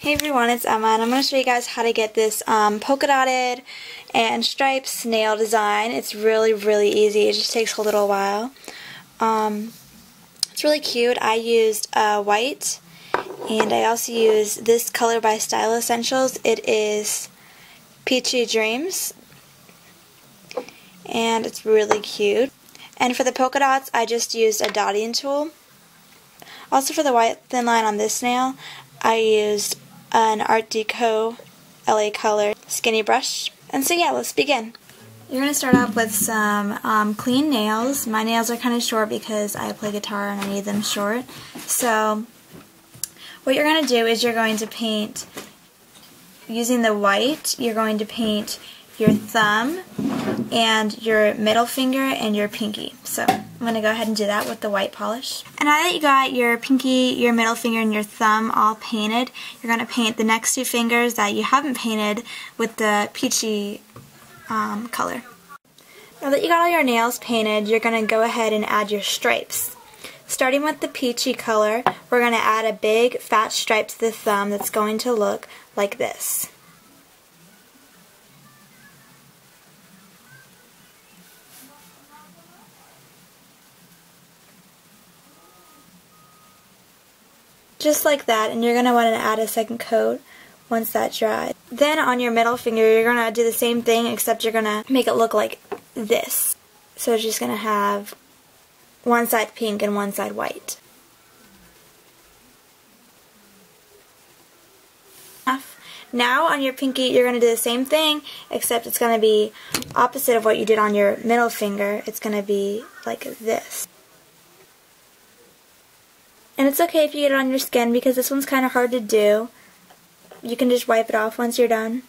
Hey everyone, it's Emma and I'm going to show you guys how to get this um, polka dotted and striped snail design. It's really, really easy. It just takes a little while. Um, it's really cute. I used uh, white and I also used this color by Style Essentials. It is Peachy Dreams and it's really cute. And for the polka dots, I just used a dotting tool. Also for the white thin line on this nail, I used an Art Deco LA Color skinny brush. And so yeah, let's begin. You're going to start off with some um, clean nails. My nails are kind of short because I play guitar and I need them short. So what you're going to do is you're going to paint, using the white, you're going to paint your thumb and your middle finger and your pinky. So I'm going to go ahead and do that with the white polish. And now that you got your pinky, your middle finger, and your thumb all painted, you're going to paint the next two fingers that you haven't painted with the peachy um, color. Now that you got all your nails painted, you're going to go ahead and add your stripes. Starting with the peachy color, we're going to add a big fat stripe to the thumb that's going to look like this. Just like that and you're going to want to add a second coat once that dries. Then on your middle finger you're going to do the same thing except you're going to make it look like this. So it's just going to have one side pink and one side white. Now on your pinky you're going to do the same thing except it's going to be opposite of what you did on your middle finger. It's going to be like this. And it's okay if you get it on your skin because this one's kind of hard to do. You can just wipe it off once you're done.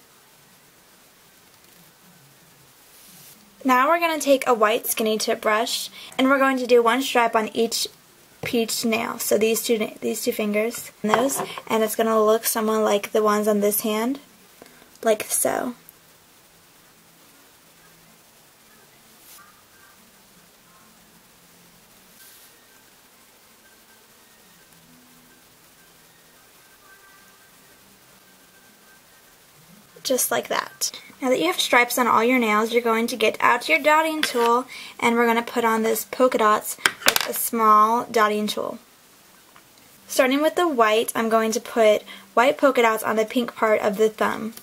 Now we're going to take a white skinny tip brush and we're going to do one stripe on each peach nail. So these two these two fingers and those and it's going to look somewhat like the ones on this hand like so. Just like that. Now that you have stripes on all your nails, you're going to get out your dotting tool and we're going to put on this polka dots with a small dotting tool. Starting with the white, I'm going to put white polka dots on the pink part of the thumb.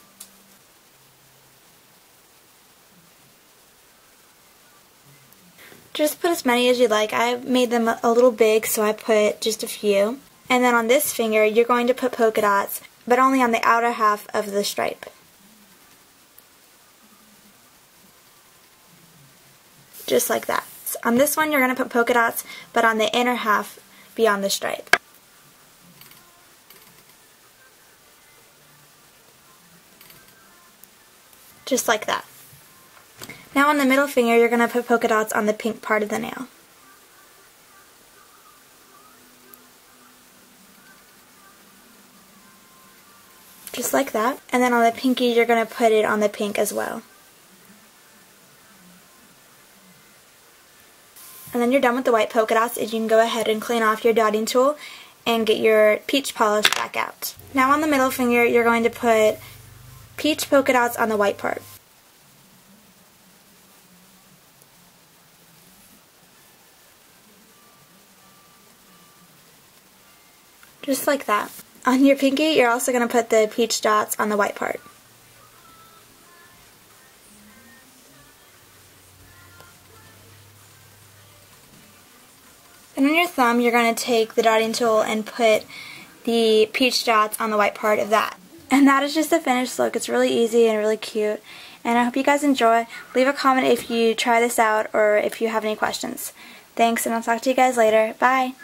Just put as many as you like. I made them a little big, so I put just a few. And then on this finger, you're going to put polka dots, but only on the outer half of the stripe. Just like that. So on this one you're going to put polka dots, but on the inner half beyond the stripe. Just like that. Now on the middle finger you're going to put polka dots on the pink part of the nail. Just like that. And then on the pinky you're going to put it on the pink as well. And then you're done with the white polka dots and you can go ahead and clean off your dotting tool and get your peach polish back out. Now on the middle finger you're going to put peach polka dots on the white part. Just like that. On your pinky you're also going to put the peach dots on the white part. And on your thumb, you're going to take the dotting tool and put the peach dots on the white part of that. And that is just the finished look. It's really easy and really cute. And I hope you guys enjoy. Leave a comment if you try this out or if you have any questions. Thanks, and I'll talk to you guys later. Bye!